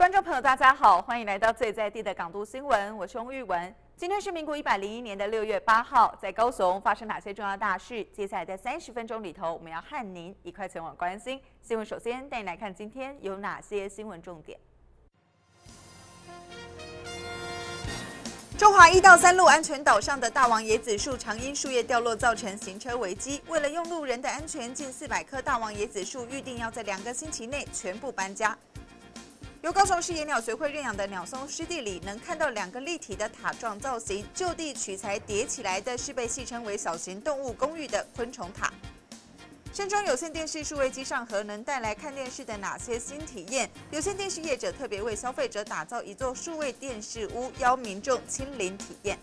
观众朋友，大家好，欢迎来到最在地的港都新闻，我是翁玉文。今天是民国一百零一年的六月八号，在高雄发生哪些重要大事？接下来在三十分钟里头，我们要和您一块前往关心新闻。首先带你来看今天有哪些新闻重点。中华一到三路安全岛上的大王椰子树常因树叶掉落造成行车危机，为了用路人的安全，近四百棵大王椰子树预定要在两个星期内全部搬家。由高雄市野鸟学会认养的鸟松湿地里，能看到两个立体的塔状造型，就地取材叠起来的是被戏称为小型动物公寓的昆虫塔。山庄有线电视数位机上盒能带来看电视的哪些新体验？有线电视业者特别为消费者打造一座数位电视屋，邀民众亲临体验。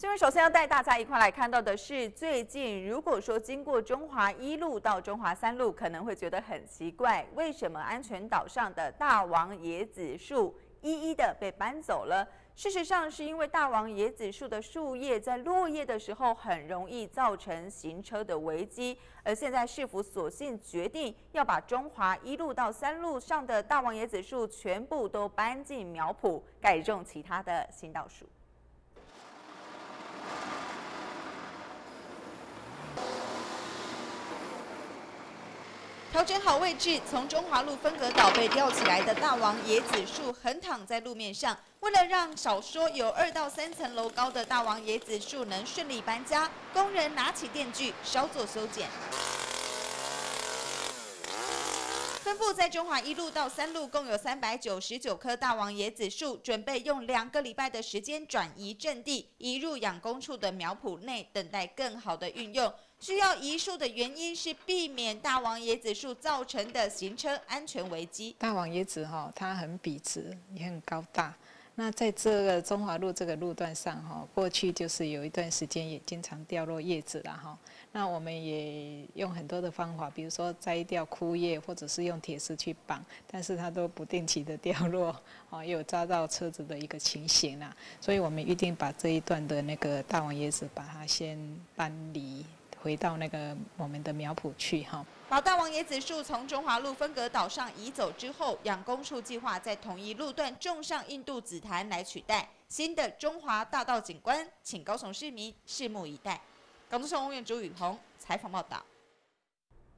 新闻首先要带大家一块来看到的是，最近如果说经过中华一路到中华三路，可能会觉得很奇怪，为什么安全岛上的大王椰子树一一的被搬走了？事实上，是因为大王椰子树的树叶在落叶的时候很容易造成行车的危机，而现在市府索性决定要把中华一路到三路上的大王椰子树全部都搬进苗圃，改种其他的新道树。调整好位置，从中华路分隔岛被吊起来的大王椰子树横躺在路面上。为了让少说有二到三层楼高的大王椰子树能顺利搬家，工人拿起电锯稍作修剪。分布在中华一路到三路，共有三百九十九棵大王椰子树，准备用两个礼拜的时间转移阵地，移入养工处的苗圃内，等待更好的运用。需要移树的原因是避免大王椰子树造成的行车安全危机。大王椰子哈，它很笔直，也很高大。那在这个中华路这个路段上哈，过去就是有一段时间也经常掉落叶子了哈。那我们也用很多的方法，比如说摘掉枯叶，或者是用铁丝去绑，但是它都不定期的掉落，哦，有扎到车子的一个情形啦。所以我们预定把这一段的那个大王椰子，把它先搬离。回到那个我们的苗圃去哈。把大王椰子树从中华路分隔岛上移走之后，养公处计划在同一路段种上印度紫檀来取代新的中华大道景观，请高雄市民拭目以待。港都省公园朱雨虹采访报道。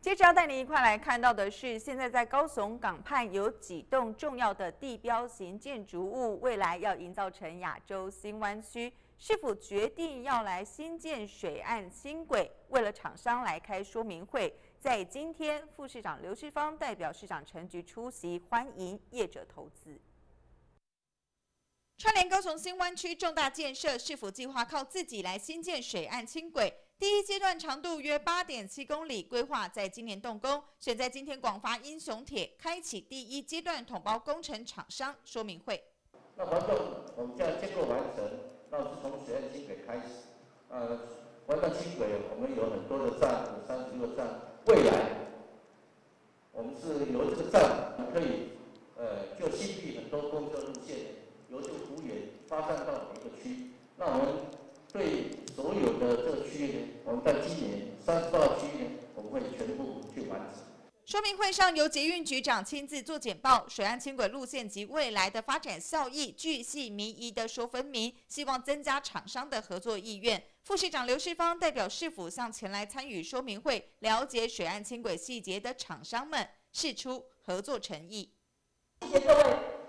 接着要带您一块来看到的是，现在在高雄港畔有几栋重要的地标型建筑物，未来要营造成亚洲新湾区。是否决定要来新建水岸轻轨？为了厂商来开说明会，在今天，副市长刘世芳代表市长陈局出席，欢迎业者投资。串联高雄新湾区重大建设，是否计划靠自己来新建水岸轻轨？第一阶段长度约八点七公里，规划在今年动工。选在今天广发英雄帖，开启第一阶段统包工程厂商说明会。那观众，我们这样建构完成。那是从水岸轻轨开始，呃，完到轻轨，我们有很多的站，有三十个站。未来，我们是由这个站可以，呃，就新辟很多公交路线，由这个幅员发散到每个区。那我们对所有的这个区域呢，我们在今年三十二区域呢，我们会全部去完成。说明会上由捷运局长亲自做简报，水岸轻轨路线及未来的发展效益，巨细靡遗的说分明，希望增加厂商的合作意愿。副市长刘世芳代表市府向前来参与说明会、了解水岸轻轨细节的厂商们，示出合作诚意。谢谢各位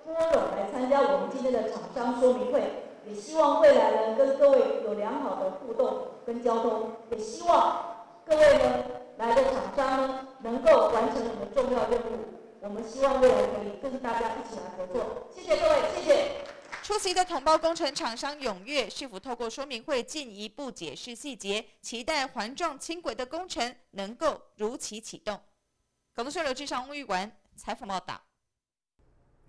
多友来参加我们今天的厂商说明会，也希望未来能跟各位有良好的互动跟交通，也希望各位呢。来的厂商呢，能够完成我们重要任务。我们希望未来可以跟大家一起来合作。谢谢各位，谢谢。出席的同胞工程厂商踊跃，是否透过说明会进一步解释细节？期待环状轻轨的工程能够如期启动。广东省流智商公寓馆采访报道。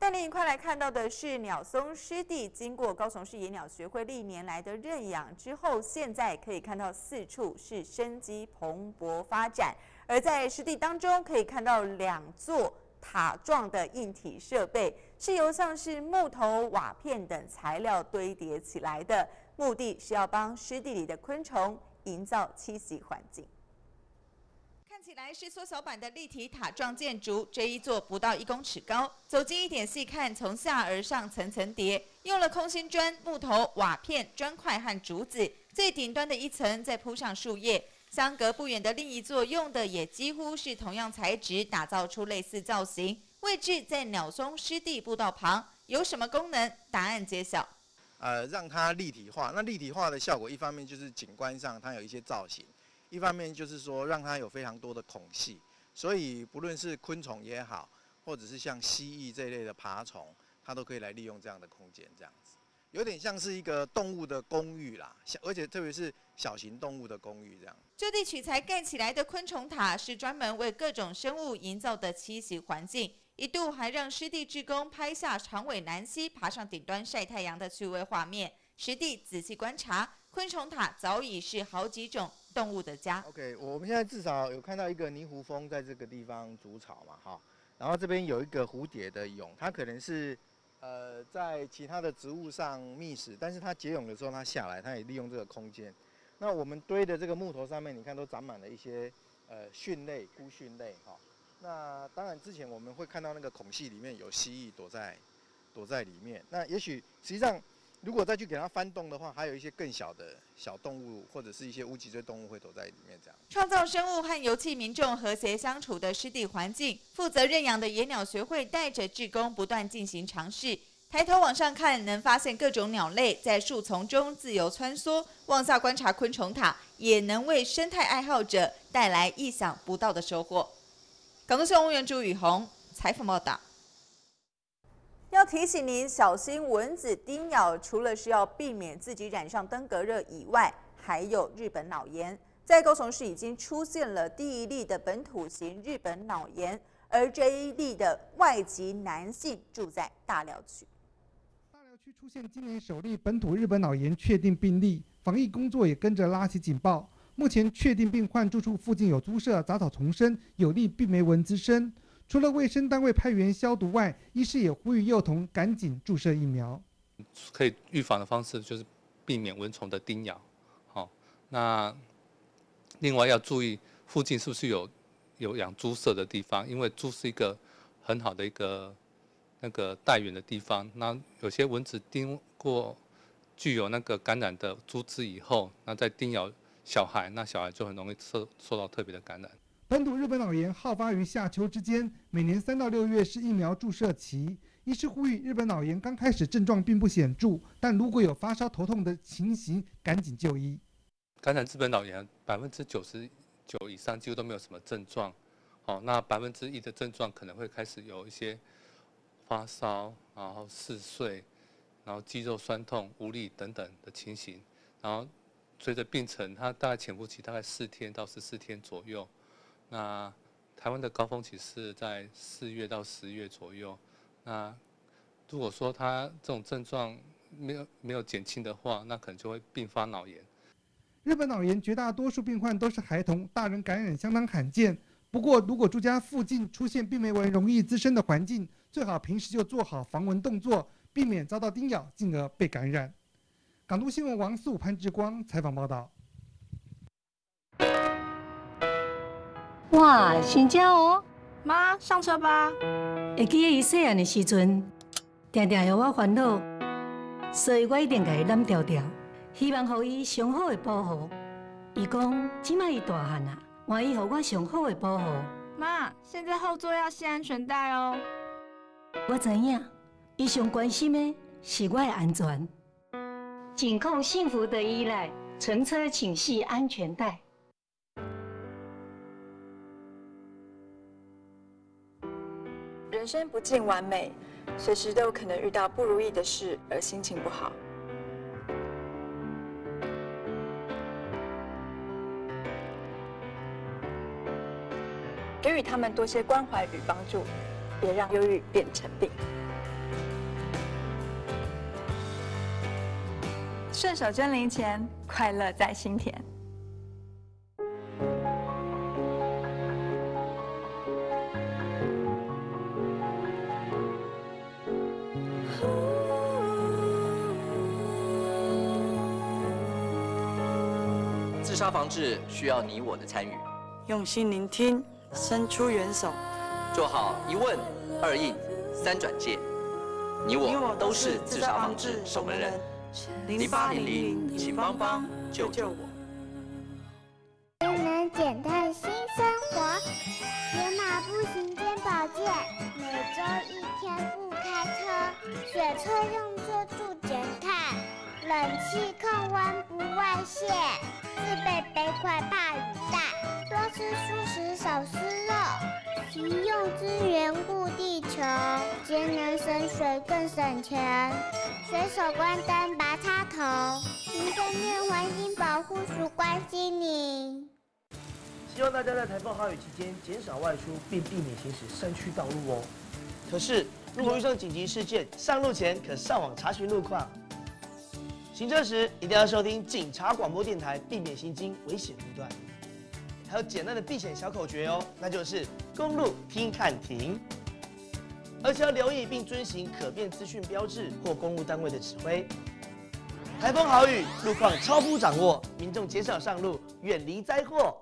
带您一块来看到的是鸟松湿地，经过高雄市野鸟学会历年来的认养之后，现在可以看到四处是生机蓬勃发展。而在湿地当中，可以看到两座塔状的硬体设备，是由像是木头、瓦片等材料堆叠起来的，目的是要帮湿地里的昆虫营造栖息环境。起来是缩小版的立体塔状建筑，这一座不到一公尺高。走近一点细看，从下而上层层叠，用了空心砖、木头、瓦片、砖块和竹子。最顶端的一层再铺上树叶。相隔不远的另一座用的也几乎是同样材质，打造出类似造型。位置在鸟松湿地步道旁，有什么功能？答案揭晓。呃，让它立体化。那立体化的效果，一方面就是景观上它有一些造型。一方面就是说，让它有非常多的孔隙，所以不论是昆虫也好，或者是像蜥蜴这一类的爬虫，它都可以来利用这样的空间，这样子，有点像是一个动物的公寓啦，而且特别是小型动物的公寓这样。就地取材盖起来的昆虫塔，是专门为各种生物营造的栖息环境，一度还让湿地职工拍下长尾南溪爬上顶端晒太阳的趣味画面。实地仔细观察，昆虫塔早已是好几种。动物的家。OK，我们现在至少有看到一个泥湖蜂在这个地方筑巢嘛，哈。然后这边有一个蝴蝶的蛹，它可能是呃在其他的植物上觅食，但是它结蛹的时候它下来，它也利用这个空间。那我们堆的这个木头上面，你看都长满了一些呃蕈类、菇蕈类，哈。那当然之前我们会看到那个孔隙里面有蜥蜴躲在躲在里面。那也许实际上。如果再去给它翻动的话，还有一些更小的小动物或者是一些无脊椎动物会躲在里面。这样创造生物和油气民众和谐相处的湿地环境，负责认养的野鸟学会带着志工不断进行尝试。抬头往上看，能发现各种鸟类在树丛中自由穿梭；往下观察昆虫塔，也能为生态爱好者带来意想不到的收获。港东新闻员朱宇宏采访报道。要提醒您小心蚊子叮咬，除了是要避免自己染上登革热以外，还有日本脑炎。在高雄市已经出现了第一例的本土型日本脑炎，而这一例的外籍男性住在大寮区。大寮区出现今年首例本土日本脑炎确定病例，防疫工作也跟着拉起警报。目前确定病患住处附近有猪舍，杂草丛生，有利病媒蚊滋生。除了卫生单位派员消毒外，医师也呼吁幼童赶紧注射疫苗。可以预防的方式就是避免蚊虫的叮咬。好，那另外要注意附近是不是有有养猪舍的地方，因为猪是一个很好的一个那个带源的地方。那有些蚊子叮过具有那个感染的猪只以后，那再叮咬小孩，那小孩就很容易受受到特别的感染。本土日本脑炎好发于夏秋之间，每年三到六月是疫苗注射期。医师呼吁，日本脑炎刚开始症状并不显著，但如果有发烧、头痛的情形，赶紧就医。感染日本脑炎，百分之九十九以上几乎都没有什么症状。好，那百分之一的症状可能会开始有一些发烧，然后嗜睡，然后肌肉酸痛、无力等等的情形。然后随着病程，它大概潜伏期大概四天到十四天左右。那台湾的高峰期是在四月到十月左右。那如果说他这种症状没有没有减轻的话，那可能就会并发脑炎。日本脑炎绝大多数病患都是孩童，大人感染相当罕见。不过，如果住家附近出现病媒蚊容易滋生的环境，最好平时就做好防蚊动作，避免遭到叮咬，进而被感染。港都新闻王素潘志光采访报道。哇，新车哦！妈，上车吧。会记得伊细汉的时阵，常常让我烦恼，所以我一定给伊揽条条，希望予伊上好的保护。伊讲，即卖伊大汉啊，愿意予我上好的保护。妈，现在后座要系安全带哦。我知影，伊上关心的是我的安全。紧扣幸福的依赖，乘车请系安全带。人生不尽完美，随时都有可能遇到不如意的事而心情不好。给予他们多些关怀与帮助，别让忧郁变成病。顺手捐零钱，快乐在心田。自杀防治需要你我的参与，用心聆听，伸出援手，做好一问、二应、三转介。你我都是自杀防治守门人。零八零零，请帮帮，救救我。能减碳新生活，野马步行健保健，每周一天不开车，雪车用车助减碳，冷气控温不外泄，自备背块怕雨带，多吃素食少吃肉，勤用资源顾地球，节能省水更省钱，随手关灯拔插头，民生院环境保护署关心你。希望大家在台风豪雨期间减少外出，并避免行驶山区道路哦。可是，如果遇上紧急事件，上路前可上网查询路况。行车时一定要收听警察广播电台，避免行经危险路段。还有简单的避险小口诀哦，那就是公路听看停。而且要留意并遵循可变资讯标志或公路单位的指挥。台风豪雨，路况超乎掌握，民众减少上路，远离灾祸。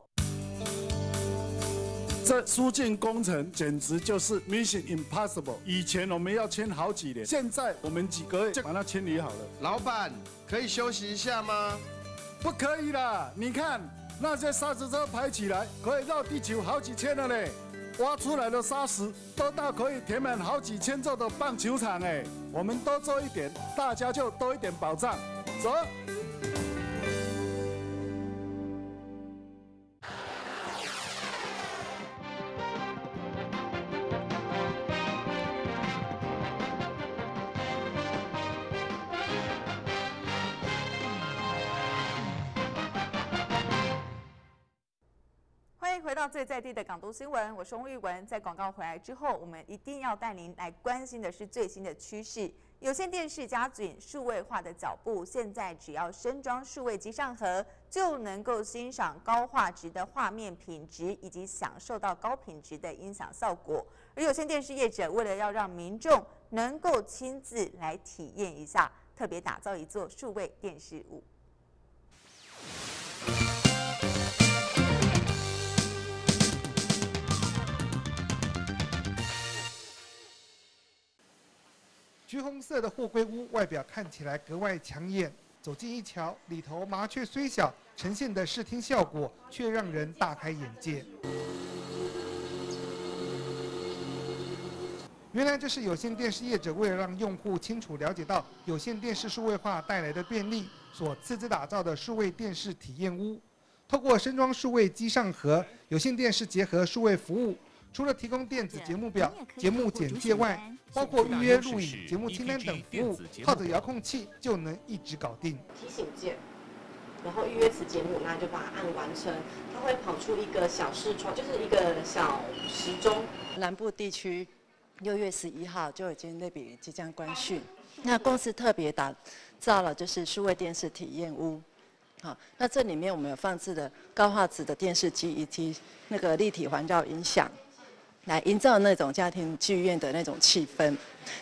这疏浚工程简直就是 mission impossible。以前我们要签好几年，现在我们几个月就把它清理好了。老板，可以休息一下吗？不可以啦！你看那些沙石车排起来，可以绕地球好几圈了嘞。挖出来的沙石都到可以填满好几千座的棒球场哎。我们多做一点，大家就多一点保障。走。在地的港都新闻，我是翁玉文。在广告回来之后，我们一定要带您来关心的是最新的趋势。有线电视加紧数位化的脚步，现在只要升装数位机上盒，就能够欣赏高画质的画面品质，以及享受到高品质的音响效果。而有线电视业者为了要让民众能够亲自来体验一下，特别打造一座数位电视屋。橘红色的货柜屋外表看起来格外抢眼，走近一瞧，里头麻雀虽小，呈现的视听效果却让人大开眼界。原来这是有线电视业者为了让用户清楚了解到有线电视数位化带来的便利，所自资打造的数位电视体验屋。透过升装数位机上盒，有线电视结合数位服务。除了提供电子节目表、节目简介外，包括预约录影、节目清单等服务，靠着遥控器就能一直搞定。提醒键，然后预约此节目，那就把它按完成，它会跑出一个小视窗，就是一个小时钟。南部地区六月十一号就已经那笔即将关讯，那公司特别打造了就是数位电视体验屋。好，那这里面我们有放置的高画质的电视机以及那个立体环绕音响。来营造那种家庭剧院的那种气氛，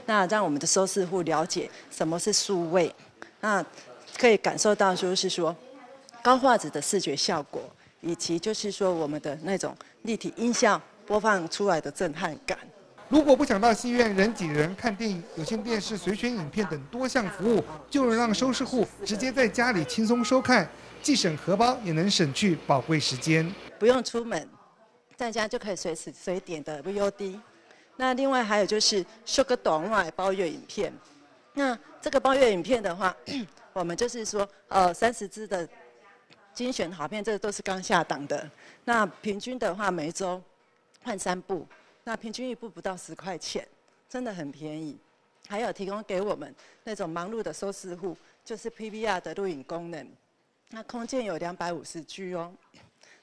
那让我们的收视户了解什么是数位，那可以感受到就是说高画质的视觉效果，以及就是说我们的那种立体音效播放出来的震撼感。如果不想到戏院人挤人看电影，有线电视随选影片等多项服务，就能让收视户直接在家里轻松收看，既省荷包也能省去宝贵时间，不用出门。在家就可以随时随点的 VOD，那另外还有就是修个短外包月影片，那这个包月影片的话，我们就是说呃三十支的精选好片，这个都是刚下档的，那平均的话每周换三部，那平均一部不到十块钱，真的很便宜。还有提供给我们那种忙碌的收视户，就是 PVR 的录影功能，那空间有两百五十 G 哦，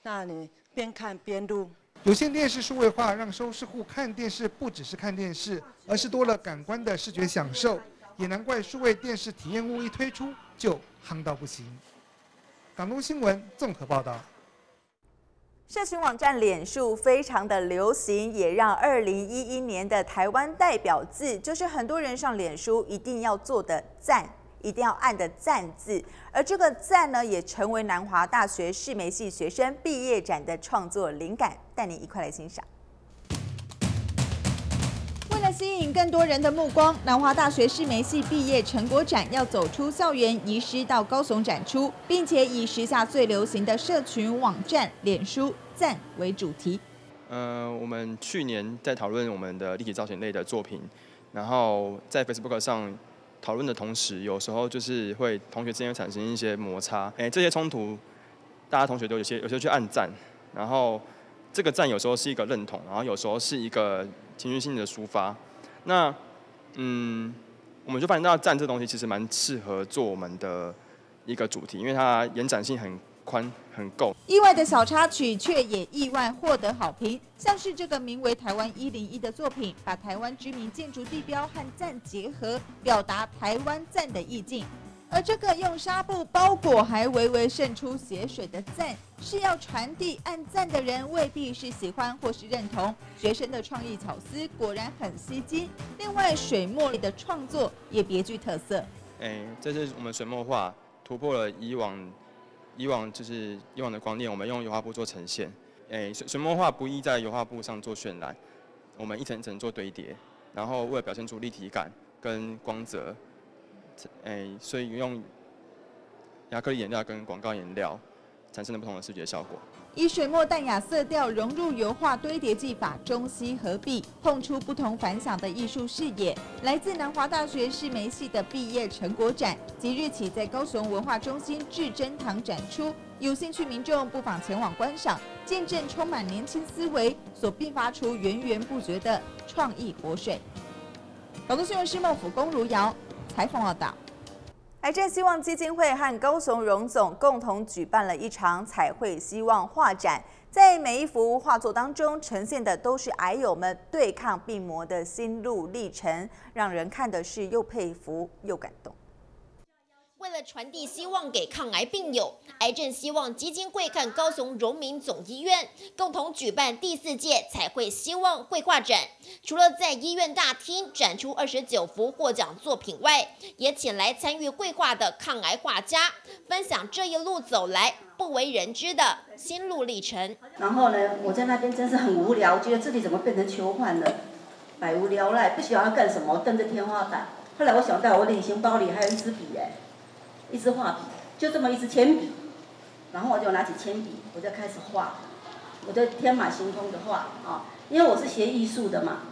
那你边看边录。有线电视数位化，让收视户看电视不只是看电视，而是多了感官的视觉享受。也难怪数位电视体验屋一推出就夯到不行。港东新闻综合报道。社群网站脸书非常的流行，也让二零一一年的台湾代表字，就是很多人上脸书一定要做的赞。一定要按的赞字。而这个赞呢，也成为南华大学视媒系学生毕业展的创作灵感。带您一块来欣赏。为了吸引更多人的目光，南华大学视媒系毕业成果展要走出校园，移师到高雄展出，并且以时下最流行的社群网站脸书赞为主题。呃，我们去年在讨论我们的立体造型类的作品，然后在 Facebook 上讨论的同时，有时候就是会同学之间产生一些摩擦，哎，这些冲突，大家同学都有些有时候去暗赞，然后这个赞有时候是一个认同，然后有时候是一个情绪性的抒发。那嗯，我们就发现到赞这东西其实蛮适合做我们的一个主题，因为它延展性很。宽很够，意外的小插曲却也意外获得好评，像是这个名为《台湾一零一》的作品，把台湾知名建筑地标和赞结合，表达台湾赞的意境。而这个用纱布包裹还微微渗出血水的赞，是要传递按赞的人未必是喜欢或是认同。学生的创意巧思果然很吸睛，另外水墨的创作也别具特色。哎，这是我们水墨画突破了以往。以往就是以往的光电，我们用油画布做呈现。诶，水水墨画不易在油画布上做渲染，我们一层一层做堆叠，然后为了表现出立体感跟光泽，诶，所以用亚克力颜料跟广告颜料产生了不同的视觉效果。以水墨淡雅色调融入油画堆叠技法，中西合璧，碰出不同凡响的艺术视野。来自南华大学视媒系的毕业成果展，即日起在高雄文化中心至真堂展出。有兴趣民众不妨前往观赏，见证充满年轻思维所迸发出源源不绝的创意活水。广东新闻师孟府龚如瑶采访报道。癌症希望基金会和高雄荣总共同举办了一场彩绘希望画展，在每一幅画作当中呈现的都是癌友们对抗病魔的心路历程，让人看的是又佩服又感动。为了传递希望给抗癌病友，癌症希望基金会和高雄荣民总医院共同举办第四届彩绘希望绘画展。除了在医院大厅展出二十九幅获奖作品外，也请来参与绘画的抗癌画家，分享这一路走来不为人知的心路历程。然后呢，我在那边真是很无聊，觉得自己怎么变成囚犯了，百无聊赖，不晓得要干什么，瞪着天花板。后来我想到，我旅行包里还有一支笔哎。一支画笔，就这么一支铅笔，然后我就拿起铅笔，我就开始画，我就天马行空的画啊，因为我是学艺术的嘛，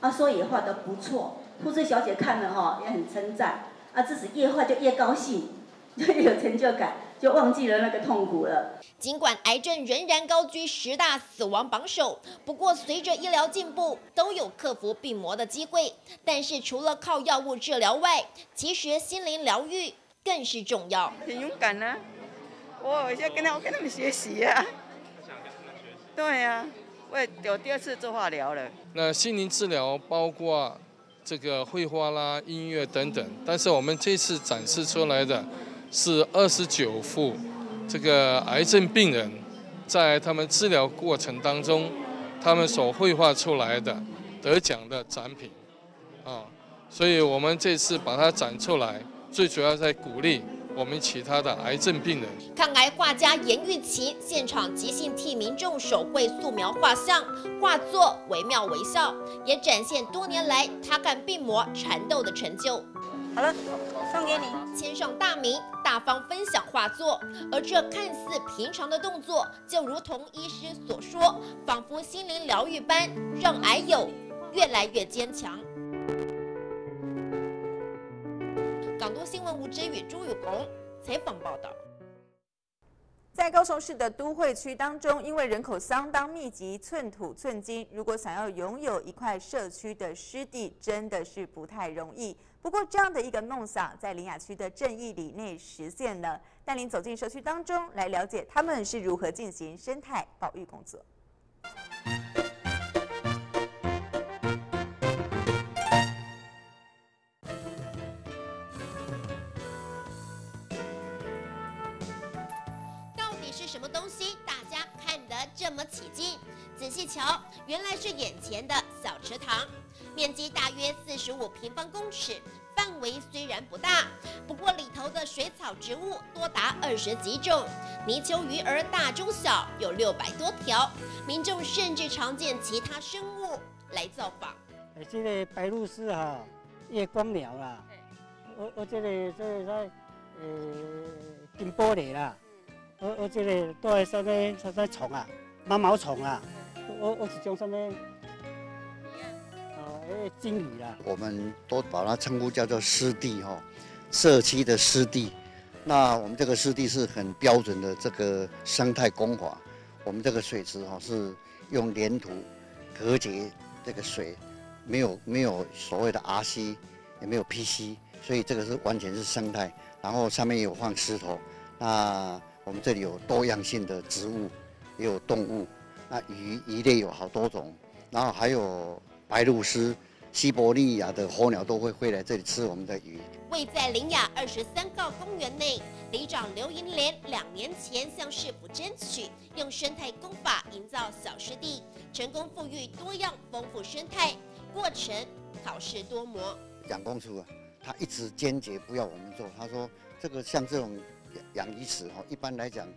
啊，所以也画得不错，护士小姐看了哈也很称赞，啊，自己越画就越高兴，就越有成就感，就忘记了那个痛苦了。尽管癌症仍然高居十大死亡榜首，不过随着医疗进步，都有克服病魔的机会。但是除了靠药物治疗外，其实心灵疗愈。更是重要。很勇敢呢，我要跟他，我跟他们学习呀。对呀，我有第二次做化疗了。那心灵治疗包括这个绘画啦、音乐等等，但是我们这次展示出来的是二十九幅这个癌症病人在他们治疗过程当中，他们所绘画出来的得奖的展品啊，所以我们这次把它展出来。最主要在鼓励我们其他的癌症病人。抗癌画家严玉琪现场即兴替民众手绘素描画像，画作惟妙惟肖，也展现多年来他干病魔缠斗的成就。好了，送给你，签上大名，大方分享画作。而这看似平常的动作，就如同医师所说，仿佛心灵疗愈般，让癌友越来越坚强。港都新闻吴之宇、朱雨红采访报道。在高雄市的都会区当中，因为人口相当密集，寸土寸金，如果想要拥有一块社区的湿地，真的是不太容易。不过，这样的一个梦想，在林雅区的正义里内实现了。带您走进社区当中，来了解他们是如何进行生态保育工作。原来是眼前的小池塘，面积大约四十五平方公尺，范围虽然不大，不过里头的水草植物多达二十几种，泥鳅鱼儿大中小有六百多条，民众甚至常见其他生物来造访。诶，这个白鹭鸶哈，夜光鸟啦，我我这个这个在呃金玻璃啦，我我这个都系什么什么虫啊，毛毛虫啊，我我是种什么？哦，诶，金鱼啦。我们都把它称呼叫做湿地哈，社区的湿地。那我们这个湿地是很标准的这个生态工法，我们这个水池哈是用粘土隔绝这个水，没有没有所谓的 RC，也没有 PC，所以这个是完全是生态。然后上面有放石头，那我们这里有多样性的植物，也有动物，那鱼鱼类有好多种，然后还有白鹭鸶、西伯利亚的候鸟都会会来这里吃我们的鱼。位在林雅二十三号公园内，里长刘银莲两年前向市府争取，用生态工法营造小湿地，成功富裕多样丰富生态，过程考试多磨。养工处啊，他一直坚决不要我们做。他说，这个像这种养鱼池哈，一般来讲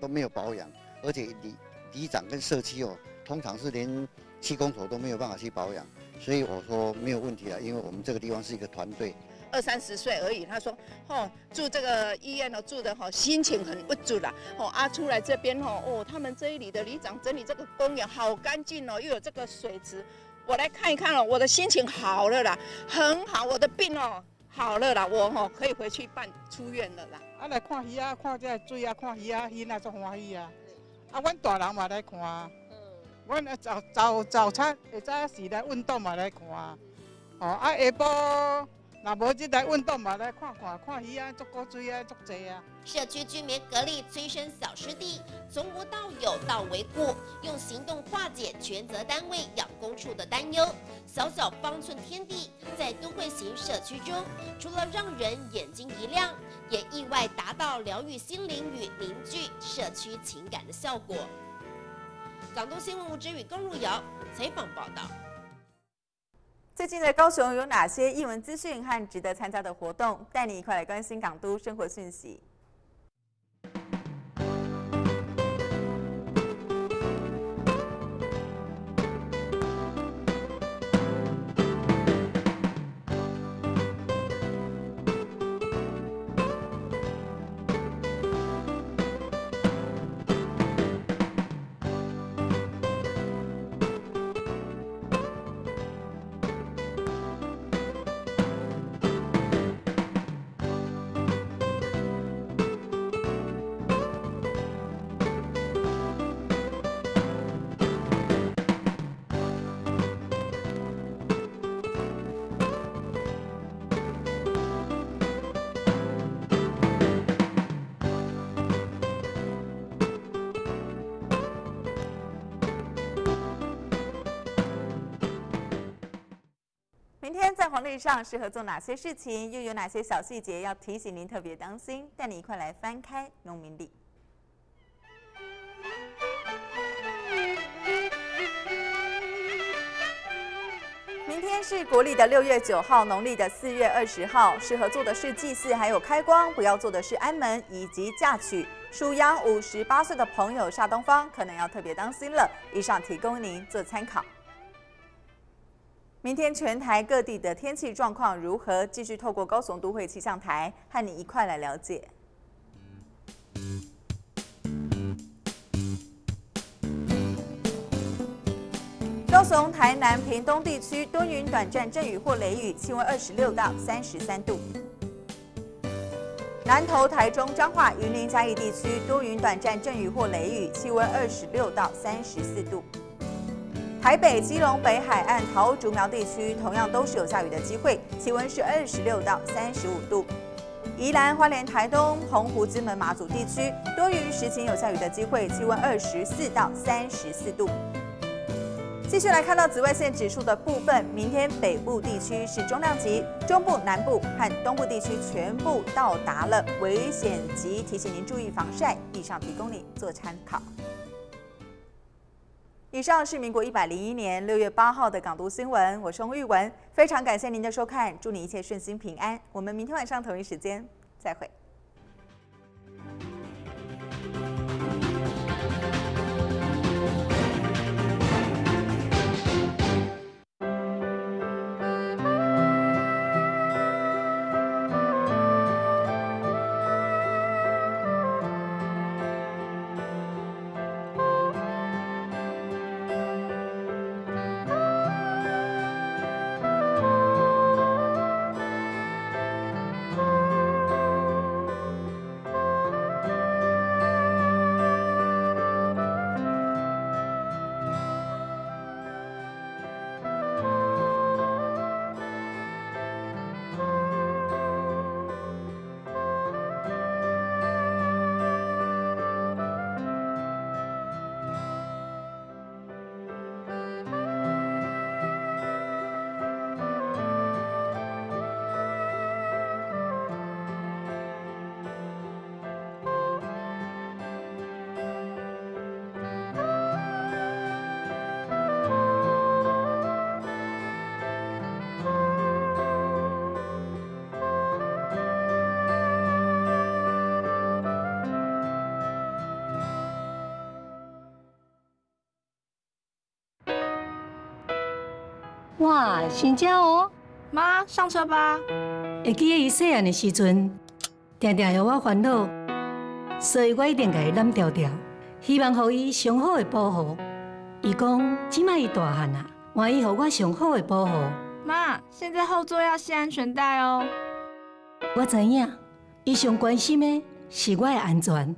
都没有保养，而且里里长跟社区哦，通常是连区公所都没有办法去保养。所以我说没有问题啊，因为我们这个地方是一个团队。二三十岁而已，他说，哦，住这个医院哦，住的哈，心情很不足啦，哦，啊，出来这边哦，哦，他们这里的里长整理这个公园好干净哦，又有这个水池，我来看一看哦，我的心情好了啦，很好，我的病哦好了啦，我哦可以回去办出院了啦。啊，来看鱼啊，看这水啊，看鱼啊，鱼那足欢喜啊，啊，阮大人嘛来看，阮啊早早早餐下早时来运动嘛来看，哦，啊下晡。那无即台运动嘛，来看看看鱼啊，足够水啊，足济啊。社区居民合力催生小湿地，从无到有到维护，用行动化解权责单位养工处的担忧。小小方寸天地，在都会型社区中，除了让人眼睛一亮，也意外达到疗愈心灵与凝聚社区情感的效果。港东新闻吴之宇、龚如瑶采访报道。最近的高雄有哪些艺文资讯和值得参加的活动？带你一块来关心港都生活讯息。明天在黄历上适合做哪些事情？又有哪些小细节要提醒您特别当心？带你一块来翻开农民历。明天是国历的六月九号，农历的四月二十号，适合做的是祭祀，还有开光；不要做的是安门以及嫁娶。属羊五十八岁的朋友煞东方，可能要特别当心了。以上提供您做参考。明天全台各地的天气状况如何？继续透过高雄都会气象台和你一块来了解。高雄、台南、屏东地区多云短暂阵雨或雷雨，气温二十六到三十三度。南投、台中、彰化、云林、嘉义地区多云短暂阵雨或雷雨，气温二十六到三十四度。台北、基隆、北海岸、桃竹苗地区同样都是有下雨的机会，气温是二十六到三十五度。宜兰、花莲、台东、澎湖、金门、马祖地区多云时晴有下雨的机会，气温二十四到三十四度。继续来看到紫外线指数的部分，明天北部地区是中量级，中部、南部和东部地区全部到达了危险级，提醒您注意防晒。以上提供你做参考。以上是民国一百零一年六月八号的港独新闻，我是翁玉文，非常感谢您的收看，祝你一切顺心平安。我们明天晚上同一时间再会。哇，新车哦！妈，上车吧。会记得伊细汉的时阵，常常让我烦恼，所以我一定甲伊揽条条，希望予伊上好的保护。伊讲，即摆伊大汉啊，愿意予我上好的保护。妈，现在后座要系安全带哦。我知影，伊上关心的是我的安全。